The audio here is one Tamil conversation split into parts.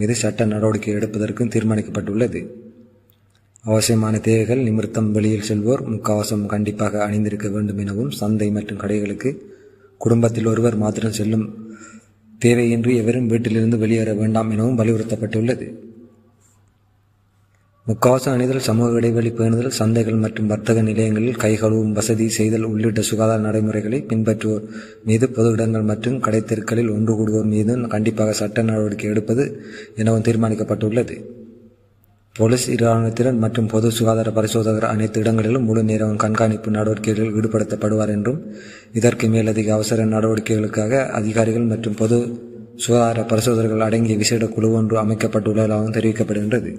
மீது சட்ட நடவடிக்கை எடுப்பதற்கும் தீர்மானிக்கப்பட்டுள்ளது. அவசியமான தேவைகள் நிமித்தம் வெளியில் செல்வோர் முக்கவசம் கண்டிப்பாக அணிந்திருக்க வேண்டும் எனவும் சந்தை மற்றும் கடைகளுக்கு குடும்பத்தில் ஒருவர் மாத்திரம் செல்லும் தேவையின்றி எவரும் வீட்டிலிருந்து வெளியேற வேண்டாம் எனவும் வலியுறுத்தப்பட்டுள்ளது. முக்கவசம் அணிதல் சமூக இடைவெளி பேணுதல் சந்தைகள் மற்றும் வர்த்தக நிலையங்களில் கை கழுவும் வசதி செய்தல் உள்ளிட்ட சுகாதார நடைமுறைகளை பின்பற்றுவோர் மீது பொது இடங்கள் மற்றும் கடைத்தெருக்களில் ஒன்று கூடுவோர் மீதும் கண்டிப்பாக சட்ட நடவடிக்கை எடுப்பது எனவும் தீர்மானிக்கப்பட்டுள்ளது. போலீஸ் இராணுவத்தினர் மற்றும் பொது சுகாதார பரிசோதகர் அனைத்து இடங்களிலும் முழு நேரம் கண்காணிப்பு நடவடிக்கைகளில் ஈடுபடுத்தப்படுவார் என்றும் இதற்கு மேலதிக அவசர நடவடிக்கைகளுக்காக அதிகாரிகள் மற்றும் பொது சுகாதார பரிசோதகர்கள் அடங்கிய விசேட குழு ஒன்று அமைக்கப்பட்டுள்ளதாகவும் தெரிவிக்கப்படுகின்றது.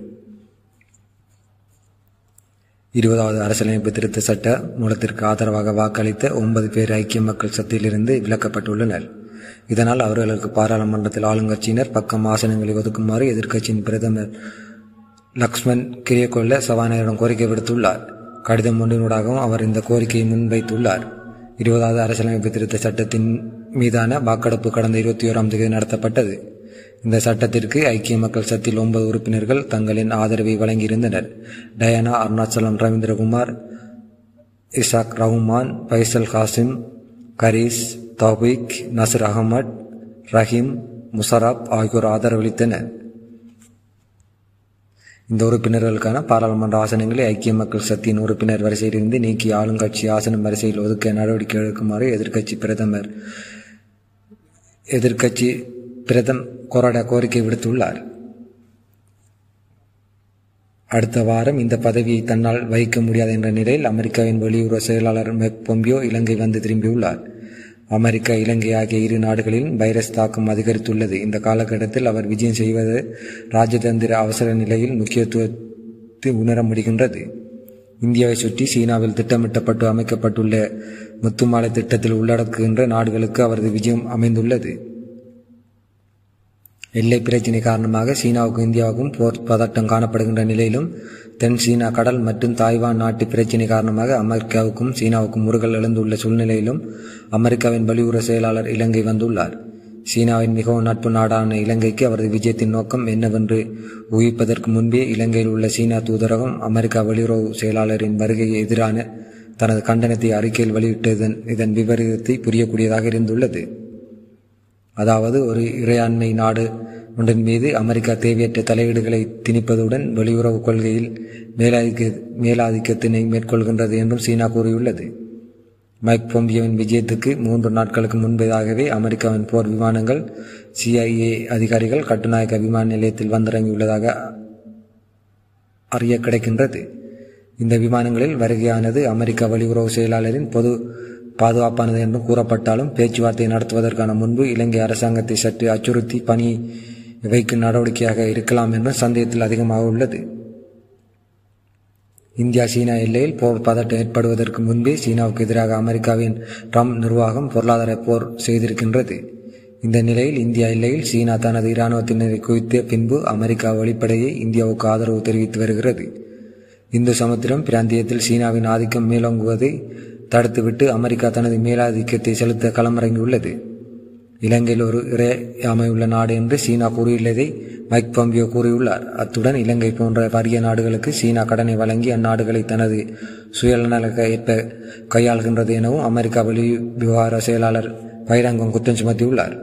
இருபதாவது அரசியலமைப்பு திருத்த சட்ட மூலத்திற்கு ஆதரவாக வாக்களித்த ஒன்பது பேர் ஐக்கிய மக்கள் சக்தியிலிருந்து விலக்கப்பட்டுள்ளனர். இதனால் அவர்களுக்கு பாராளுமன்றத்தில் ஆளுங்கட்சியினர் பக்கம் ஆசனங்களை ஒதுக்குமாறு எதிர்க்கட்சியின் பிரதமர் லக்ஷ்மண் கிரியகொல்ல சபாநாயகரிடம் கோரிக்கை விடுத்துள்ளார். கடிதம் ஒன்றினூடாகவும் அவர் இந்த கோரிக்கையை முன்வைத்துள்ளார். இருபதாவது அரசியலமைப்பு திருத்த சட்டத்தின் மீதான வாக்கெடுப்பு கடந்த இருபத்தி ஓராம் தேதி நடத்தப்பட்டது. இந்த சட்டத்திற்கு ஐக்கிய மக்கள் சக்தியில் ஒன்பது உறுப்பினர்கள் தங்களின் ஆதரவை வழங்கியிருந்தனர். டயானா அருணாச்சலம் ரவீந்திரகுமார் இசாக் ரஹ்மான் பைசல் ஹாசிம் கரீஸ் தௌபிக் நசர் அகமட் ரஹீம் முசராப் ஆகியோர் ஆதரவளித்தனர். இந்த உறுப்பினர்களுக்கான பாராளுமன்ற ஆசனங்களை ஐக்கிய மக்கள் சக்தியின் உறுப்பினர் வரிசையிலிருந்து நீக்கி ஆளுங்கட்சி ஆசனம் வரிசையில் ஒதுக்க நடவடிக்கை எடுக்குமாறு எதிர்க்கட்சி பிரதமர் எதிர்க்கட்சி பிரதம் கொறடா கோரிக்கை விடுத்துள்ளார். அடுத்த வாரம் இந்த பதவியை தன்னால் வகிக்க முடியாது என்ற நிலையில் அமெரிக்காவின் வெளியுறவு செயலாளர் மெக் பொம்பியோ இலங்கை வந்து திரும்பியுள்ளார். அமெரிக்கா இலங்கை ஆகிய இரு நாடுகளிலும் வைரஸ் தாக்கம் அதிகரித்துள்ளது. இந்த காலகட்டத்தில் அவர் விஜயம் செய்வது ராஜதந்திர அவசர நிலையில் முக்கியத்துவத்தை உணர முடிகின்றது. இந்தியாவை சுற்றி சீனாவில் திட்டமிட்டப்பட்டு அமைக்கப்பட்டுள்ள முத்துமாலை திட்டத்தில் உள்ளடக்குகின்ற நாடுகளுக்கு அவரது விஜயம் அமைந்துள்ளது. எல்லை பிரச்சினை காரணமாக சீனாவுக்கும் இந்தியாவுக்கும் போர் பதட்டம் காணப்படுகின்ற நிலையிலும் தென் சீனா கடல் மற்றும் தாய்வான் நாட்டு பிரச்சினை காரணமாக அமெரிக்காவுக்கும் சீனாவுக்கும் முருகல் எழுந்துள்ள சூழ்நிலையிலும் அமெரிக்காவின் வெளியுறவு செயலாளர் இலங்கை வந்துள்ளார். சீனாவின் மிகவும் நட்பு நாடான இலங்கைக்கு அவரது விஜயத்தின் நோக்கம் என்னவென்று ஊகிப்பதற்கு முன்பே இலங்கையில் உள்ள சீனா தூதரகம் அமெரிக்கா வெளியுறவு செயலாளரின் வருகைக்கு எதிரான தனது கண்டனத்தை அறிக்கையில் வெளியிட்டதன் இதன் விபரீதத்தை புரியக்கூடியதாக இருந்துள்ளது. அதாவது ஒரு இறையாண்மை நாடு ஒன்றின் மீது அமெரிக்கா தேவையற்ற தலையீடுகளை திணிப்பதுடன் வெளியுறவு கொள்கையில் மேலாதிக்க மேலாதிக்கத்தினை மேற்கொள்கின்றது என்றும் சீனா கூறியுள்ளது. மைக் பொம்பியோவின் விஜயத்துக்கு மூன்று நாட்களுக்கு முன்பதாகவே அமெரிக்காவின் போர் விமானங்கள் சிஐஏ அதிகாரிகள் கட்டுநாயக்க விமான நிலையத்தில் வந்திறங்கியுள்ளதாக அறிய கிடைக்கின்றது. இந்த விமானங்களில் வருகையானது அமெரிக்க வெளியுறவு செயலாளரின் பொது பாதுகாப்பானது என்றும் கூறப்பட்டாலும் பேச்சுவார்த்தை நடத்துவதற்கான முன்பு இலங்கை அரசாங்கத்தை சற்று அச்சுறுத்தி பணி வைக்கும் நடவடிக்கையாக இருக்கலாம் என்றும் சந்தேகத்தில் அதிகமாக உள்ளது. இந்தியா சீனா எல்லையில் போர் பதட்டம் ஏற்படுவதற்கு முன்பே சீனாவுக்கு எதிராக அமெரிக்காவின் ட்ரம்ப் நிர்வாகம் பொருளாதார போர் செய்திருக்கின்றது. இந்த நிலையில் இந்தியா எல்லையில் சீனா தனது இராணுவத்தினரை குவித்த பின்பு அமெரிக்கா வெளிப்படையை இந்தியாவுக்கு ஆதரவு தெரிவித்து வருகிறது. இந்து சமுத்திரம் பிராந்தியத்தில் சீனாவின் ஆதிக்கம் மேலோங்குவதை தடுத்துவிட்டு அமெரிக்கா தனது மேலாதிக்கத்தை செலுத்த களமிறங்கியுள்ளது. இலங்கையில் ஒரு இறையாமையுள்ள நாடு என்று சீனா கூறியுள்ளதை மைக் பாம்பியோ கூறியுள்ளார். அத்துடன் இலங்கை போன்ற வறிய நாடுகளுக்கு சீனா கடனை வழங்கி அந்நாடுகளை தனது சுயநலனுக்கு ஏற்ப கையாள்கின்றது எனவும் அமெரிக்கா வெளி விவகார செயலாளர் பைரங்கம் குற்றம் சுமத்தியுள்ளார்.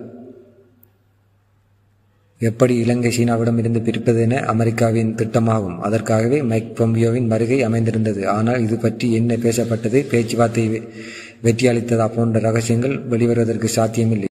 எப்படி இலங்கை சீனாவிடம் இருந்து பிரிப்பது என அமெரிக்காவின் திட்டமாகும். அதற்காகவே மைக் பொம்பியோவின் வருகை அமைந்திருந்தது. ஆனால் இது பற்றி என்ன பேசப்பட்டது? பேச்சுவார்த்தை வெற்றியளித்ததா போன்ற ரகசியங்கள் வெளிவருவதற்கு சாத்தியமில்லை.